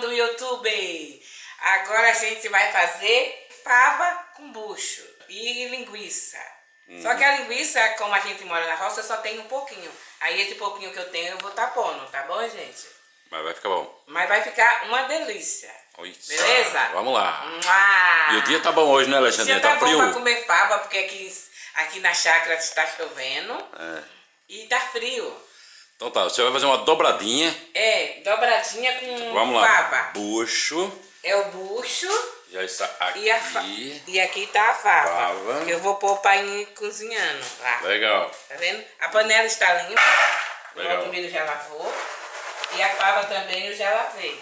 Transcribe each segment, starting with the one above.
do YouTube. Agora a gente vai fazer fava com bucho e linguiça. Só que a linguiça, como a gente mora na roça, só tem um pouquinho. Aí esse pouquinho que eu tenho eu vou tá pondo, tá bom, gente? Mas vai ficar bom. Mas vai ficar uma delícia. Oi, Beleza? Vamos lá. Mua! E o dia tá bom hoje, né, Alexandre? Já Tá, tá, bom frio? pra comer fava, porque aqui, aqui na chácara está chovendo É. e tá frio. Então tá, você vai fazer uma dobradinha. É, dobradinha com Vamos lá. fava. Bucho. É o bucho Já está aqui. e, fa... e aqui tá a fava. Fava. Que eu vou pôr pra ir cozinhando lá. Legal. Tá vendo? A panela está limpa. Legal. O milho já lavou. E a fava também eu já lavei.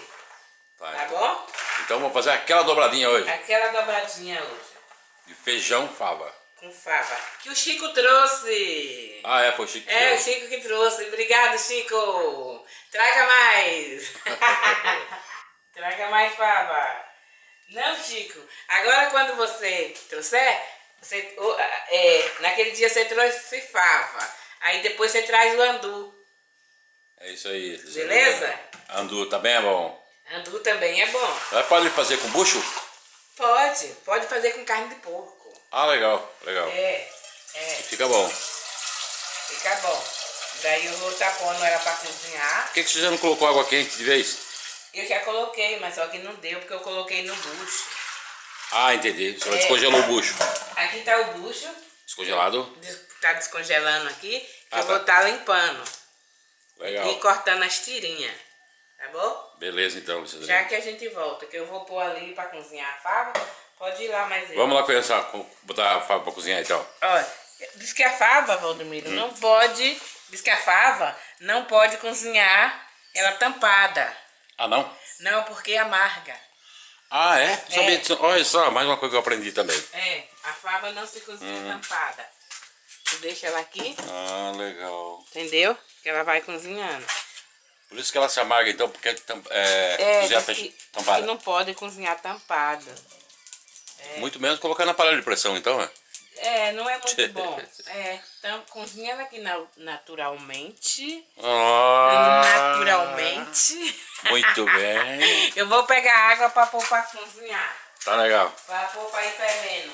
Tá. Tá bom? Então vamos fazer aquela dobradinha hoje. Aquela dobradinha hoje. De feijão fava. Com fava. Que o Chico trouxe. Ah, é, foi chique. É, o Chico que trouxe. Obrigado, Chico. Traga mais. Traga mais fava. Não, Chico. Agora quando você trouxer, você, o- é, naquele dia você trouxe fava. Aí depois você traz o andu. É isso aí. Beleza? Andu também é bom. Andu também é bom. Pode fazer com bucho? Pode. Pode fazer com carne de porco. Ah, legal, legal. É, é. Fica bom. Fica bom. Daí eu vou estar pondo ela pra cozinhar. Por que, que você já não colocou água quente de vez? Eu já coloquei, mas só que não deu porque eu coloquei no bucho. Ah, entendi. Você vai É. descongelou o bucho. Aqui tá o bucho, Descongelado? des- tá descongelando aqui, Ah, eu vou tá. estar limpando Legal. e cortando as tirinhas. Tá bom? Beleza então, Alexandre. Já que a gente volta, que eu vou pôr ali pra cozinhar a fava, pode ir lá mais ele. Vamos lá começar, com- botar a fava pra cozinhar então. Olha, diz que a fava, Valdomiro, Hum. não pode. Diz que a fava não pode cozinhar ela tampada. Ah, não? Não, porque é amarga. Ah, é? Disso? Olha só, mais uma coisa que eu aprendi também. É, a fava não se cozinha Hum. tampada. Tu deixa ela aqui, Ah, legal. entendeu? Que ela vai cozinhando. Por isso que ela se amarga então, porque tam- é, É, cozinhar que, tampada. que não pode cozinhar tampada. Muito menos colocar na panela de pressão então, é? É, não é muito bom. É, então cozinha ela aqui na- naturalmente. Ah, Naturalmente. Muito bem. Eu vou pegar água pra pôr pra cozinhar. Tá legal. Pra pôr pra ir fervendo.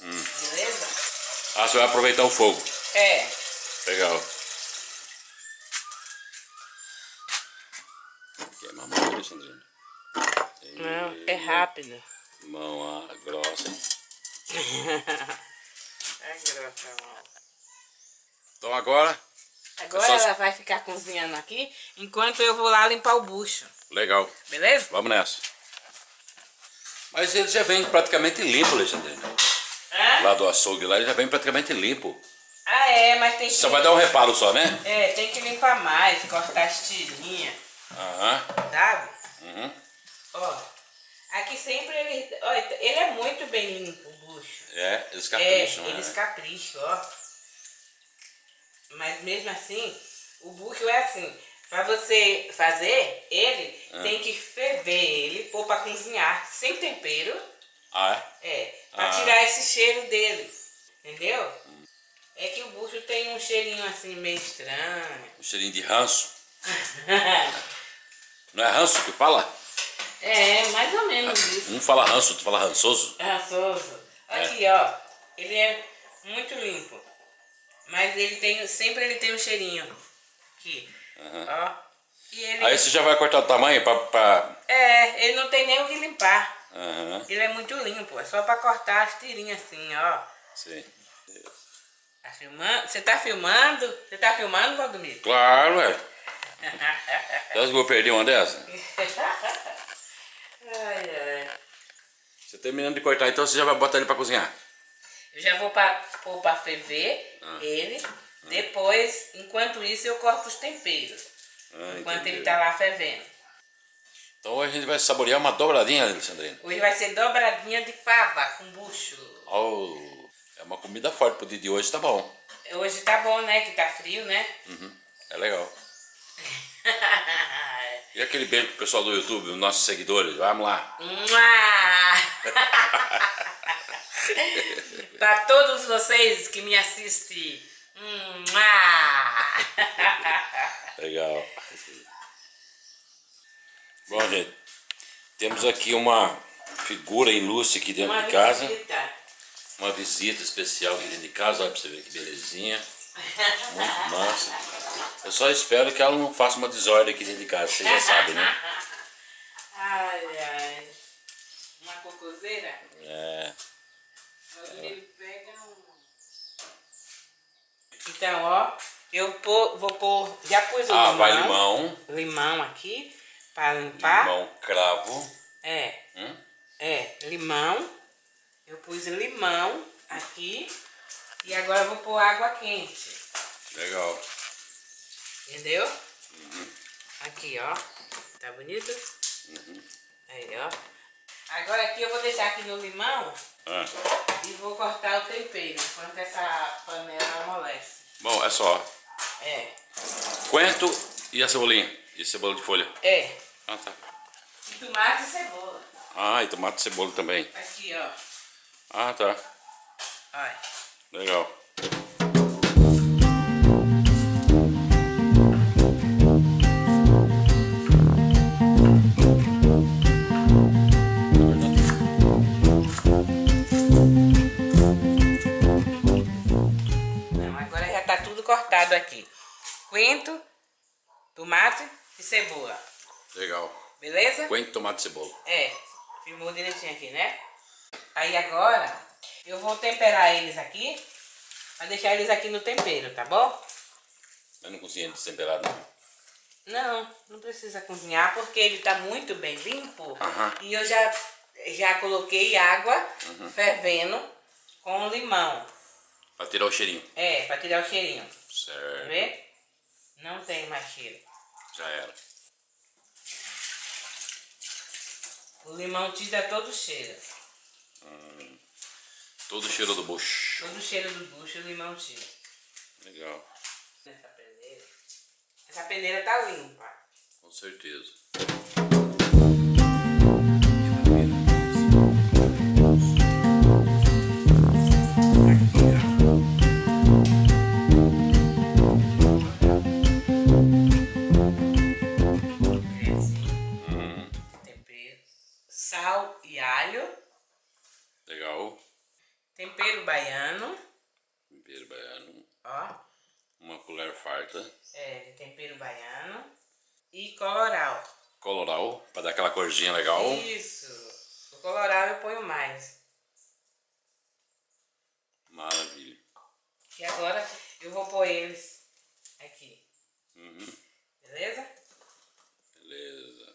Hum. Beleza? Ah, você vai aproveitar o fogo. É. Legal. Rápido. Mão grossa. É grossa, amor. Então agora, Agora Só- ela vai ficar cozinhando aqui, enquanto eu vou lá limpar o bucho. legal. Beleza? Vamos nessa. Mas ele já vem praticamente limpo, Alexandrina. Hã? Lá do açougue lá, ele já vem praticamente limpo. Ah, é, mas tem que... Só vai dar um reparo só, né? É, tem que limpar mais, cortar as tirinhas, Aham. sabe? Uhum. Ó, aqui sempre ele... Ó, ele é muito bem limpo, o bucho. É, eles É, capricham, né? eles capricham, ó. Mas mesmo assim, o bucho é assim. Pra você fazer ele, Ah. tem que ferver ele, pôr pra cozinhar, sem tempero. Ah, é? É, pra Ah. tirar esse cheiro dele. Entendeu? É que o bucho tem um cheirinho assim meio estranho. Um cheirinho de ranço. Não é ranço que fala? É, mais ou menos isso. Um fala ranço, outro fala rançoso. Rançoso. É. Aqui, ó. Ele é muito limpo. Mas ele tem. Sempre ele tem um cheirinho. Aqui. Ó. E ele. Aí você já vai cortar o tamanho pra... pra... É, ele não tem nem o que limpar. Aham, Ele é muito limpo. É só pra cortar as tirinhas assim, ó. sim. Tá filmando? Você tá filmando? Você tá filmando, Valdomiro? Claro, ué. Você acha que eu perdi uma dessa? ai, ai. Você terminando de cortar, então você já vai botar ele pra cozinhar. Eu já vou pra, pôr pra ferver Ah. ele. Depois, enquanto isso, eu corto os temperos. Ah, enquanto ele tá lá fervendo. Então hoje a gente vai saborear uma dobradinha, Alexandrina. Hoje vai ser dobradinha de fava com bucho. Oh, é uma comida forte pro dia de hoje, tá bom. Hoje tá bom, né? Que tá frio, né? Uhum, é legal. E aquele beijo pro pessoal do YouTube, os nossos seguidores, vamos lá. Mua! pra todos vocês que me assistem. Legal. Bom, gente, Temos aqui uma figura ilustre aqui dentro Uma de casa. visita. Uma visita especial aqui dentro de casa, olha pra você ver que belezinha. Muito massa. Eu só espero que ela não faça uma desordem aqui dentro de casa, você já sabe, né? Ai, ai. Uma cocoseira. É. Ele pega um... Então, ó, eu pô- vou pôr, já pus o Ah, limão. vai limão, Limão aqui, para limpar. limão cravo. É, Hum? é, limão. Eu pus limão aqui. E agora eu vou pôr água quente. Legal. Entendeu? Aqui, ó. Tá bonito? Aí, ó. Agora aqui eu vou deixar aqui no limão Ah. e vou cortar o tempero enquanto essa panela amolece. Bom, é só. É, Coentro e a cebolinha. E cebola de folha. é. Ah, tá. E tomate e cebola. Ah, e tomate e cebola também. Aqui, ó. Ah, tá. Olha. Legal. Aqui. Coentro, tomate e cebola. Legal. Beleza? Coentro, tomate e cebola. É, filmou direitinho aqui, né? Aí agora eu vou temperar eles aqui, pra deixar eles aqui no tempero, tá bom? Eu não cozinhei destemperado, não. Não, não precisa cozinhar porque ele tá muito bem limpo. Aham. E eu já, já coloquei água fervendo com limão. Pra tirar o cheirinho. É, pra tirar o cheirinho. Certo. vendo? Não tem mais cheiro. Já era. O limão tira todo o cheiro. Todo o cheiro do bucho. Todo o cheiro do bucho o limão tira. Legal. Essa peneira. Essa peneira tá limpa. Com certeza. É corzinha legal. Isso. O coloral eu ponho mais. Maravilha. E agora eu vou pôr eles aqui. Uhum. Beleza? Beleza.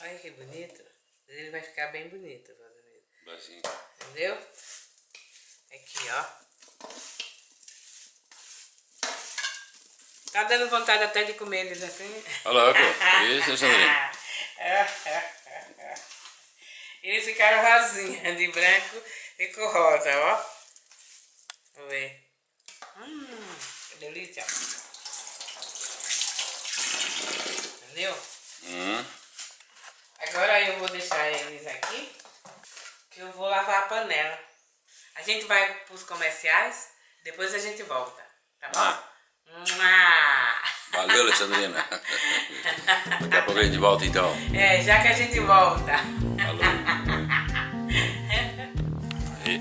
Olha que bonito. Ele vai ficar bem bonito, Valdemiro. Vai sim. Entendeu? Aqui, ó. Tá dando vontade até de comer eles assim. Olha lá. Isso, Sandrinho. Eles ficaram rosinha, de branco e com rosa, ó. Vamos ver. Hum, que delícia. Entendeu? Hum, Agora eu vou deixar eles aqui, que eu vou lavar a panela. A gente vai pros comerciais, depois a gente volta, tá bom? Ah. Valeu, Alessandrina. Daqui a pouco a gente volta então. É, já que a gente volta.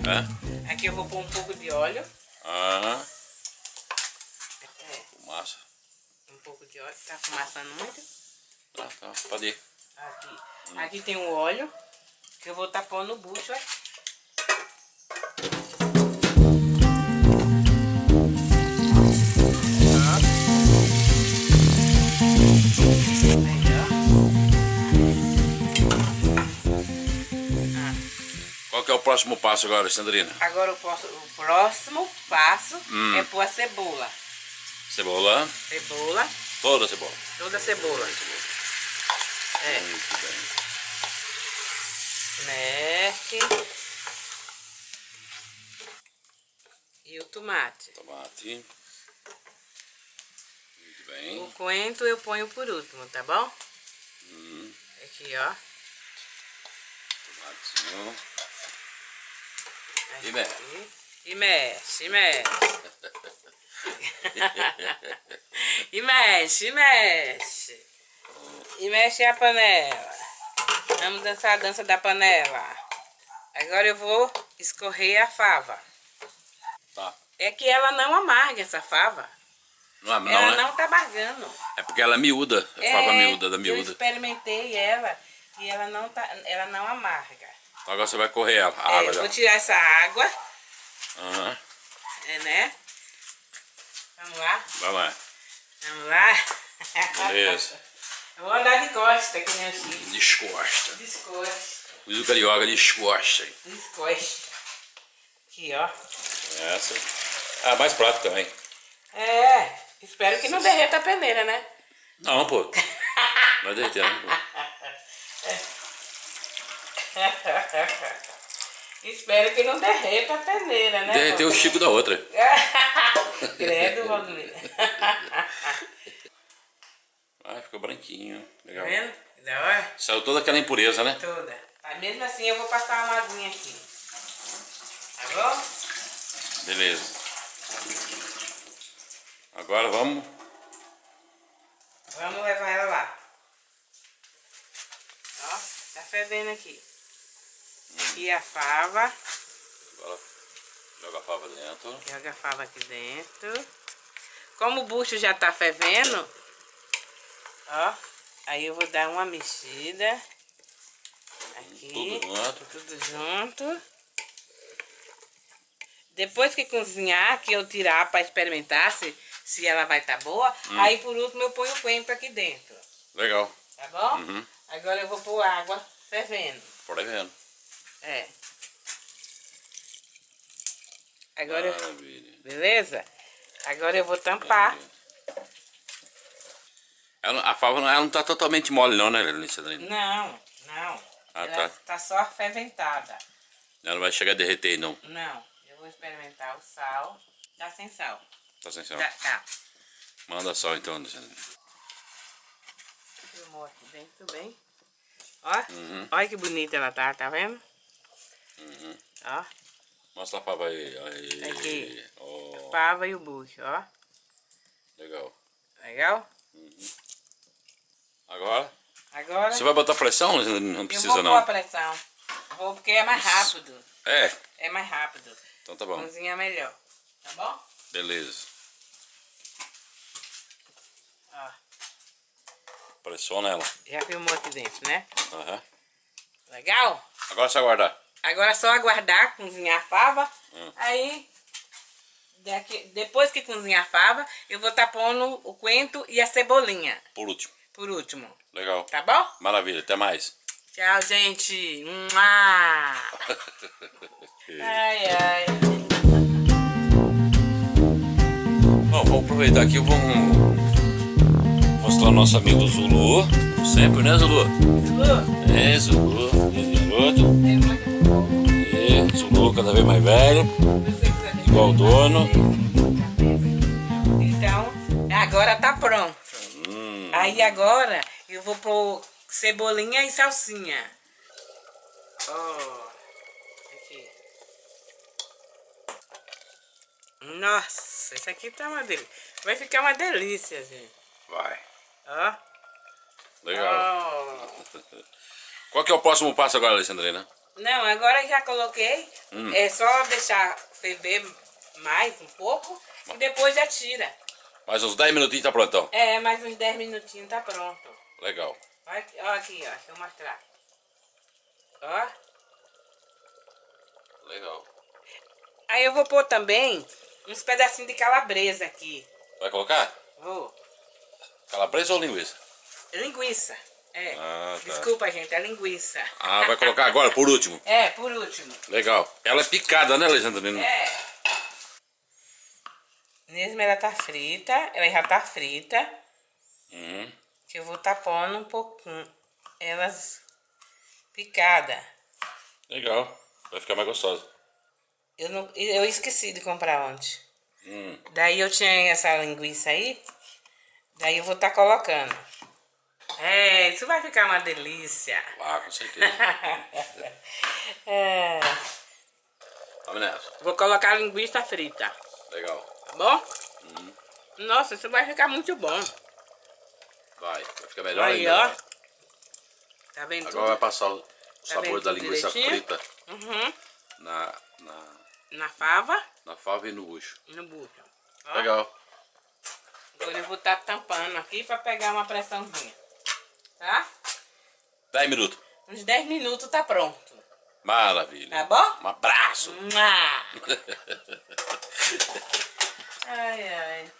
Hã? Aqui eu vou pôr um pouco de óleo. Ah, É, fumaça. um pouco de óleo. Tá fumaçando muito? Tá, tá, pode ir. Aqui. Aqui tem o óleo, que eu vou estar pondo no bucho aqui. Qual que é o próximo passo agora, Sandrina? Agora o, posso- o próximo passo Hum. é pôr a cebola. Cebola. Cebola, Toda a cebola. toda a cebola. É, Muito bem. mexe. E o tomate. Tomate. Muito O bem. coentro eu ponho por último, tá bom? Hum, Aqui, ó. tomatinho. E mexe. E mexe, e mexe. e mexe, e mexe. E mexe a panela. Vamos dançar a dança da panela. Agora eu vou escorrer a fava. Tá. É que ela não amarga essa fava. Não, não, ela né? não tá amargando. É porque ela é miúda. É fava miúda da Eu miúda. experimentei ela e ela não, tá, ela não amarga. Então agora você vai correr ela. A É, água eu vou tirar essa água, Aham. é, né? Vamos lá, Vai lá. vamos lá. Beleza. Eu vou andar de costa, que nem o Chico. Descosta. Descosta, Usa o carioca descosta. descosta. Aqui, ó. Essa. Ah, mais prato também. É, espero que não derreta a peneira, né? Não, pô. Vai derreter, não, pô. espero que não derreta a peneira, né? Derreteu o Chico da outra. Credo, Valdir. Ah, ficou branquinho. Tá Legal. vendo? Que Da hora? Saiu toda aquela impureza, né? Toda. Mas mesmo assim eu vou passar uma asinha aqui. Tá bom? Beleza. Agora vamos. Vamos levar ela lá. Ó, tá fervendo aqui. Aqui a fava. Agora joga a fava dentro. Joga a fava aqui dentro. Como o bucho já tá fervendo, ó, aí eu vou dar uma mexida. Aqui. Tudo junto. Tudo junto. Depois que cozinhar, que eu tirar para experimentar se, se ela vai estar boa, aí por último eu ponho o coentro aqui dentro. Legal. Tá bom? Uhum. Agora eu vou pôr água fervendo. Por aí vendo. É. Agora, eu- Maravilha. beleza? Agora eu vou tampar. Ela, a fava não, ela não tá totalmente mole não, né, Alessandrina? Não, não. Ah, ela tá. tá só ferventada. Ela não vai chegar a derreter não. Não, eu vou experimentar o sal. Tá sem sal. Tá sem sal. Tá, tá. Manda sal então, Alessandrina. Filmou aqui dentro bem. Ó, Uhum. olha que bonita ela tá, tá vendo? Uhum. Ó, Mostra a fava aí. aí. Aqui. Ó, pava e o bucho, ó. legal. Legal? Agora, Agora você vai botar pressão? Não eu vou precisa pôr a não. pressão. Vou porque é mais rápido. É, É mais rápido. então tá bom. Cozinha melhor. Tá bom? Beleza. Pressiona ela. já filmou aqui dentro, né? Aham. Legal? Agora você aguardar. Agora é só aguardar cozinhar a fava. Hum. Aí, daqui- depois que cozinhar a fava, eu vou estar pondo o coentro e a cebolinha. Por último. Por último. Legal. Tá bom? Maravilha, até mais. Tchau, gente. Ai, ai. Bom, vamos aproveitar aqui vamos mostrar o nosso amigo Zulu. Sempre, né, Zulu? Lu, É, Zulu. É, garoto. É, Zulu cada vez mais velho. Igual o dono. Então, agora tá pronto. Hum, Aí agora eu vou pôr cebolinha e salsinha. Ó, aqui. Nossa, isso aqui tá uma delícia. Vai ficar uma delícia, gente. vai. Ó. Legal. Ó. Qual que é o próximo passo agora, Alessandrina? Não, agora já coloquei. Hum. É só deixar ferver mais um pouco e depois já tira. Mais uns 10 minutinhos tá prontão. É, mais uns 10 minutinhos tá pronto. Legal. Olha aqui, ó, aqui, ó, deixa eu mostrar. Ó. Legal. Aí eu vou pôr também uns pedacinhos de calabresa aqui. Vai colocar? Vou. Calabresa ou linguiça? Linguiça. É. Ah, tá. Desculpa, gente, é linguiça. Ah, vai colocar agora, por último. É, por último. Legal. Ela é picada, né, Alessandrina? É. Mesmo ela tá frita, ela já tá frita. Uhum. Que eu vou tá pondo um pouquinho. Elas picada. Legal. Vai ficar mais gostosa. Eu, não, eu esqueci de comprar ontem. Hum. Daí eu tinha essa linguiça aí. Daí eu vou tá colocando. É, isso vai ficar uma delícia. Ah, com certeza. É, Vamos nessa. vou colocar a linguiça frita, Legal. tá bom? Nossa, isso vai ficar muito bom. Vai. Vai ficar melhor Aí, ainda. ó. vai. Tá vendo Agora vai tudo? passar o sabor vendo da linguiça direitinho? frita Uhum. na, na, Na fava, na fava e no bucho. no bucho. Ó, Legal. Agora eu vou estar tampando aqui pra pegar uma pressãozinha. Tá? 10 minutos. Uns 10 minutos tá pronto. Maravilha. Tá bom? Um abraço. Ai, ai.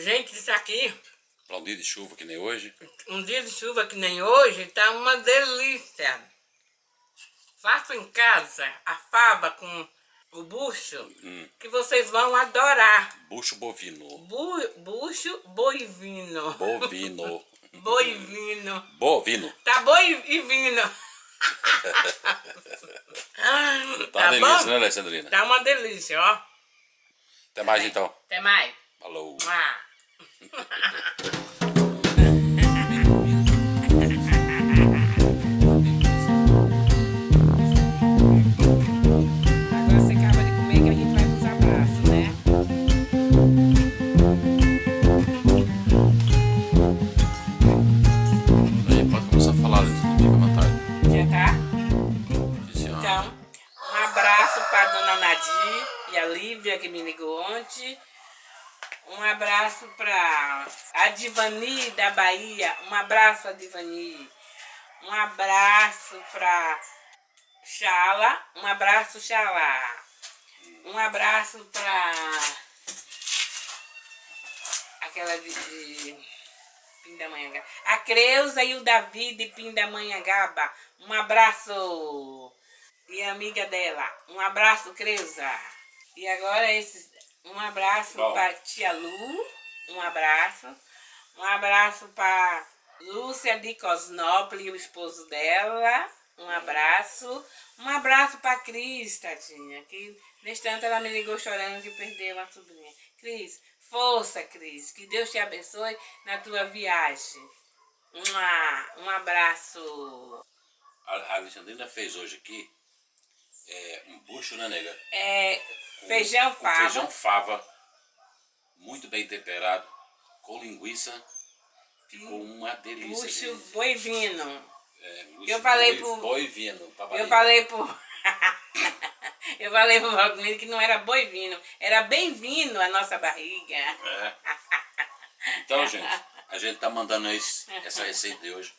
Gente, isso aqui, Pra um dia de chuva que nem hoje. um dia de chuva que nem hoje, tá uma delícia. Faço em casa a fava com o bucho, Hum. que vocês vão adorar. Bucho bovino. Bu, bucho boivino. Bovino. Boivino. Bovino. Tá boi e vino. Tá, uma delícia, bom? né, Alexandrina? Tá uma delícia, ó. Até mais então. Até mais. Falou. Mua. Agora você acaba de comer que a gente vai pros abraços, né? Aí pode começar a falar, Alexandrina. Fica à vontade. Já tá? Então, um abraço para dona Nadir e a Lívia que me ligou ontem. Um abraço para a Divani da Bahia. Um abraço Divani. Um abraço para Xala. Um abraço, Xala. Um abraço para aquela de, de Pindamonhangaba. A Creuza e o Davi de Pindamonhangaba. Um abraço. E a amiga dela. Um abraço, Creuza. E agora esses. Um abraço para tia Lu. Um abraço. Um abraço para Lúcia de Cosnópolis e o esposo dela. Um abraço. Um abraço para Cris, Tadinha. Que nesse tanto ela me ligou chorando que perdeu uma sobrinha. Cris, força, Cris. Que Deus te abençoe na tua viagem. Um abraço. A Alexandrina fez hoje aqui é, um bucho, né, nega? É, Com- feijão com fava. feijão fava, muito bem temperado, com linguiça. Ficou uma delícia. Bucho gente. boivino. É, bucho Eu falei boi, pro- Boi vindo, pra Eu falei pro. eu falei pro Valdomiro que não era boivino, era bem-vindo a nossa barriga. É. Então, gente, a gente tá mandando esse, essa receita de hoje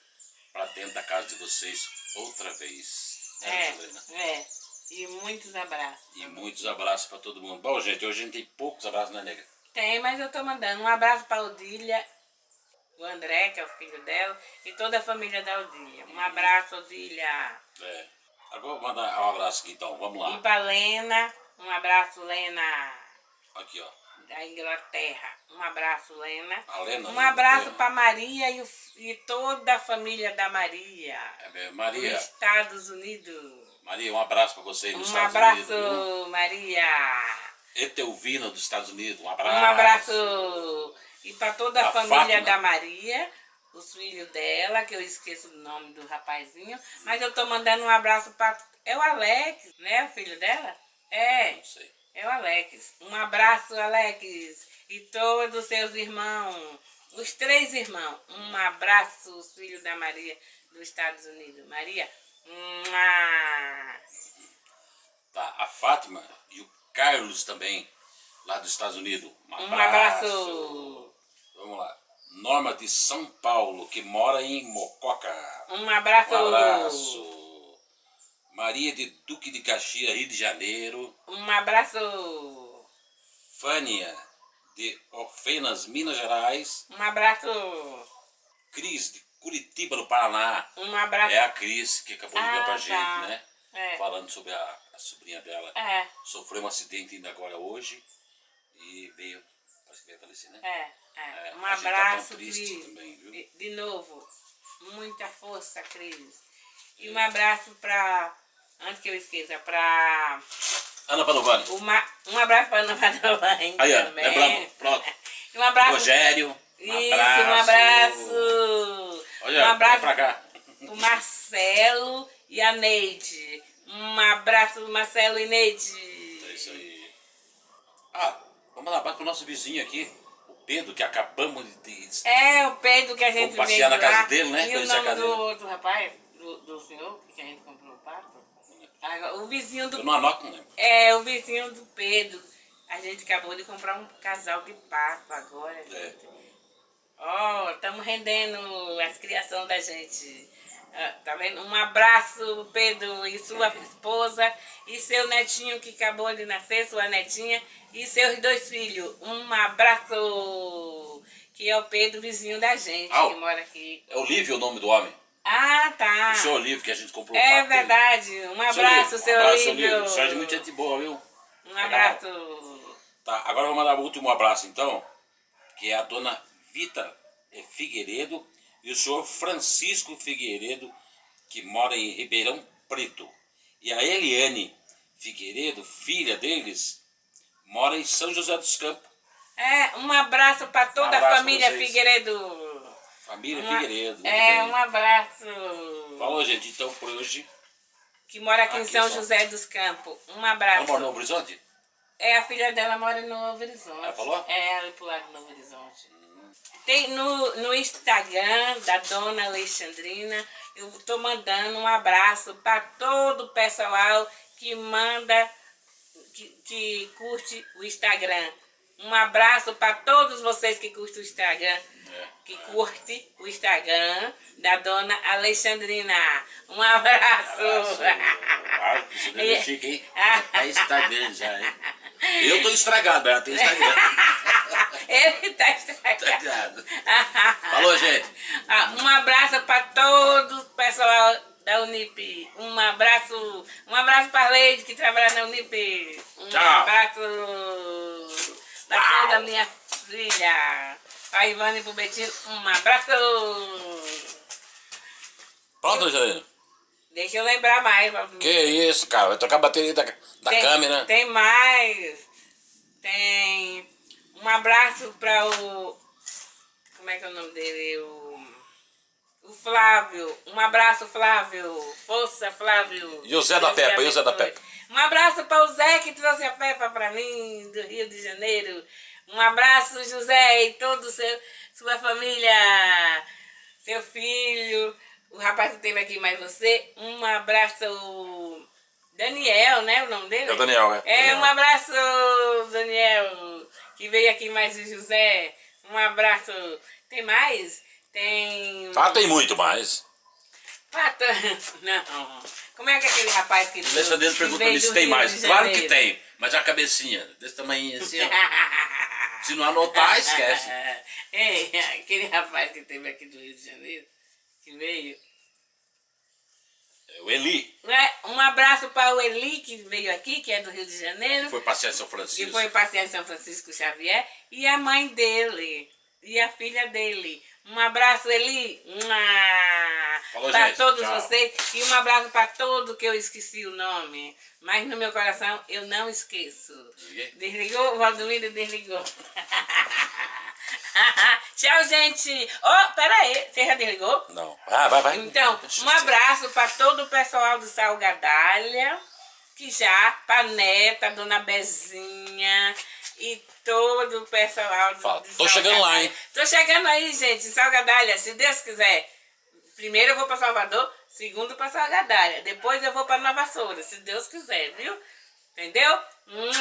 pra dentro da casa de vocês outra vez. Né, É, é. E muitos abraços. E muitos abraços pra todo mundo. Bom, gente, hoje a gente tem poucos abraços, né, nega? Tem, mas eu tô mandando um abraço pra Odília, o André, que é o filho dela, e toda a família da Odília. Um abraço, Odília. É. Agora vou mandar um abraço aqui, então. Vamos E lá. pra Lena, um abraço, Lena, Aqui, ó. da Inglaterra. Um abraço, Lena. A Lena. Um da abraço para Maria e, o- e toda a família da Maria. É, Dos Maria, Estados Unidos. Maria, um abraço pra você aí nos Um Estados abraço, Unidos. viu? Maria. Etelvina dos Estados Unidos, um abraço. Um abraço e para toda a A família Fátima. da Maria, os filhos dela, que eu esqueço o nome do rapazinho, mas eu tô mandando um abraço para é o Alex, né, o filho dela? É, Não sei. é o Alex. Um abraço, Alex, e todos os seus irmãos, os três irmãos. Um abraço, os filhos da Maria dos Estados Unidos. Maria. Tá, a Fátima e o Carlos também, lá dos Estados Unidos. Um abraço. Um abraço. Vamos lá. Norma de São Paulo, que mora em Mococa. Um abraço. Um abraço. Maria de Duque de Caxias, Rio de Janeiro. Um abraço. Fânia de Ofenas, Minas Gerais. Um abraço. Cris de Curitiba, no Paraná. Um abraço. É a Cris que acabou de ligar Ah, pra tá. gente, né? É. Falando sobre a, a sobrinha dela. É, Sofreu um acidente ainda agora hoje e veio. Parece que veio falecer, né? é, é. É, Um tá abraço, triste Cris. também, viu? De, de novo, muita força, Cris. E um abraço pra. Antes que eu esqueça, pra. Ana Padovani. Uma, um abraço pra Ana Padovani Aí, ó, lembramos. Pronto. Um abraço. Rogério. Um Isso, abraço. um abraço. Olha, um abraço pra cá. pro Marcelo e a Neide. Um abraço, Marcelo e Neide. É isso aí. Ah, vamos um abraço pro nosso vizinho aqui, o Pedro, que acabamos de. É o Pedro que a gente Vamos passear na casa lá. dele, né? E o Conhecer nome casa do outro rapaz, do, do senhor, que a gente comprou o pato? Agora, o vizinho do Eu não anoto, não lembro. É, o vizinho do Pedro. A gente acabou de comprar um casal de pato agora, É. Ó, estamos rendendo as criações da gente. Ah, tá vendo? Um abraço, Pedro, e sua esposa, e seu netinho que acabou de nascer, sua netinha, e seus dois filhos. Um abraço, que é o Pedro, vizinho da gente, que mora aqui. É Olívio o nome do homem. Ah, tá. O seu Olívio, que a gente comprou É dele. verdade. Um abraço, seu Um abraço, Olívio. O senhor é de muita gente boa, viu? Um abraço. Tá, agora eu vou mandar o último abraço então, que é a dona Vita Figueiredo e o senhor Francisco Figueiredo, que mora em Ribeirão Preto. E a Eliane Figueiredo, filha deles, mora em São José dos Campos. É, um abraço para toda Um abraço a família. Figueiredo. Família Uma- Figueiredo. É, bem. um abraço. Falou, gente. Então, por hoje, Que mora aqui, em Aqui São só. José dos Campos. Um ela abraço. mora no Horizonte? É, a filha dela mora no Novo Horizonte. Ela falou? É, ela é pro lado do Novo Horizonte. Tem no, no Instagram da dona Alexandrina, eu tô mandando um abraço para todo o pessoal que manda, que, que curte o Instagram. Um abraço para todos vocês que curtem o Instagram, que curte o Instagram da dona Alexandrina. Um abraço. Ah, isso deve É. chique, hein? Instagram já, hein? Eu tô estragado, ela tem Instagram. Ele tá estragado. Estragado. Falou, gente. Ah, um abraço para todos o pessoal da Unip. Um abraço, um abraço para a Leide que trabalha na Unip. Um Tchau. abraço para toda a minha filha. A Ivana e pro Betinho, um abraço. Pronto, Angelina. Deixa eu lembrar mais. Que isso, cara? Vai trocar a bateria da, da tem, câmera. Tem mais. Tem um abraço para o. Como é que é o nome dele? O, o Flávio. Um abraço, Flávio. Força, Flávio. O Zé da Peppa, o Zé da. Peppa? Um abraço para o Zé que trouxe a Peppa para mim, do Rio de Janeiro. Um abraço, José, e toda sua família, seu filho, o rapaz que teve aqui mais você. Um abraço, Daniel, né? O nome dele? É o Daniel, é. É, Daniel. um abraço, Daniel, que veio aqui mais o José. Um abraço. Tem mais? Tem. Ah, tem muito mais. Pata. Não. Como é que é aquele rapaz que. O Alexandre que pergunta pra mim se tem Rio mais. Claro que tem, mas a cabecinha desse tamanho assim, ó. Se não anotar, esquece. Ei, aquele rapaz que teve aqui do Rio de Janeiro, que veio. É o Eli, Né? Um abraço para o Eli, que veio aqui, que é do Rio de Janeiro. que foi passear em São que Francisco. foi passear em São Francisco Xavier, e a mãe dele, e a filha dele. Um abraço, Eli, para todos Tchau. vocês, e um abraço para todo que eu esqueci o nome, mas no meu coração eu não esqueço. Desliguei? Desligou? O Valdomiro desligou. Tchau, gente. Oh, peraí, você já desligou? Não. Ah, vai, vai. Então, um abraço para todo o pessoal do Salgadalha, que já, pra neta, dona Bezinha e todo o pessoal do, Fala, do tô chegando lá, hein? Tô chegando aí, gente, em Salgadalha, se Deus quiser. Primeiro eu vou para Salvador, segundo para Salgadalha, depois eu vou para Nova Soura, se Deus quiser, viu? Entendeu? Mua!